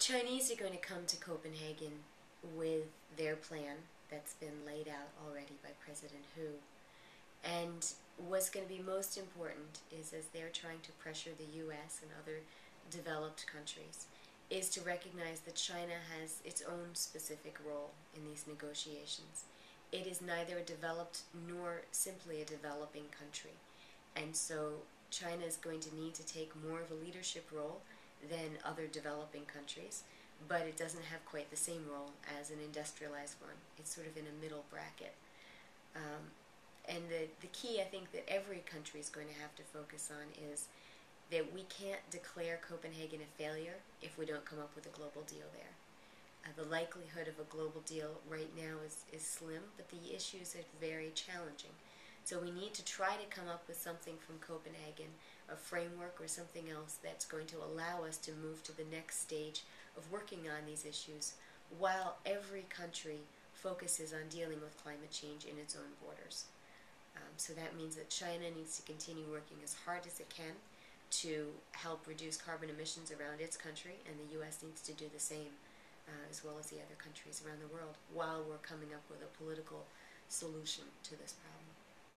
Chinese are going to come to Copenhagen with their plan that's been laid out already by President Hu. And what's going to be most important is as they're trying to pressure the U.S. and other developed countries, is to recognize that China has its own specific role in these negotiations. It is neither a developed nor simply a developing country. And so China is going to need to take more of a leadership role than other developing countries, but it doesn't have quite the same role as an industrialized one. It's sort of in a middle bracket. Um, and the, the key I think that every country is going to have to focus on is that we can't declare Copenhagen a failure if we don't come up with a global deal there. Uh, the likelihood of a global deal right now is, is slim, but the issues are very challenging. So we need to try to come up with something from Copenhagen, a framework or something else that's going to allow us to move to the next stage of working on these issues while every country focuses on dealing with climate change in its own borders. Um, so that means that China needs to continue working as hard as it can to help reduce carbon emissions around its country, and the U.S. needs to do the same, uh, as well as the other countries around the world, while we're coming up with a political solution to this problem.